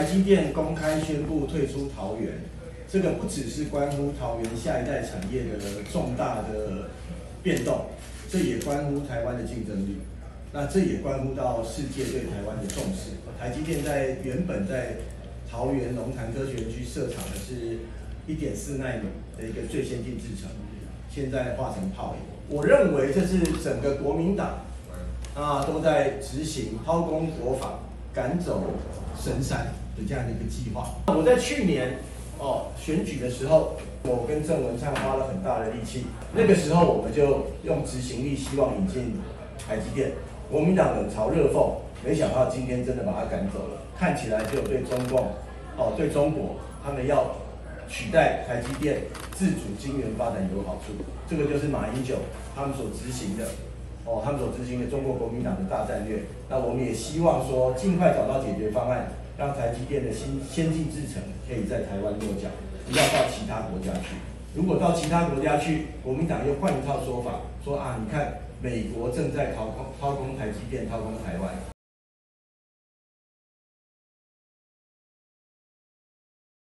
台积电公开宣布退出桃园，这个不只是关乎桃园下一代产业的重大的变动，这也关乎台湾的竞争力。那这也关乎到世界对台湾的重视。台积电在原本在桃园龙潭科学园区设厂的是一点四纳米的一个最先进制程，现在化成泡影。我认为这是整个国民党啊都在执行掏空国防、赶走神山的这样的一个计划。我在去年哦选举的时候，我跟郑文灿花了很大的力气，那个时候我们就用执行力希望引进台积电。国民党冷嘲热讽，没想到今天真的把他赶走了。看起来就对中共，哦，对中国，他们要取代台积电自主晶圆发展有好处。这个就是马英九他们所执行的，哦，他们所执行的中国国民党的大战略。那我们也希望说，尽快找到解决方案，让台积电的新先进制程可以在台湾落脚，不要到其他国家去。如果到其他国家去，国民党又换一套说法，说啊，你看。美国正在掏空掏空台积电，掏空台湾。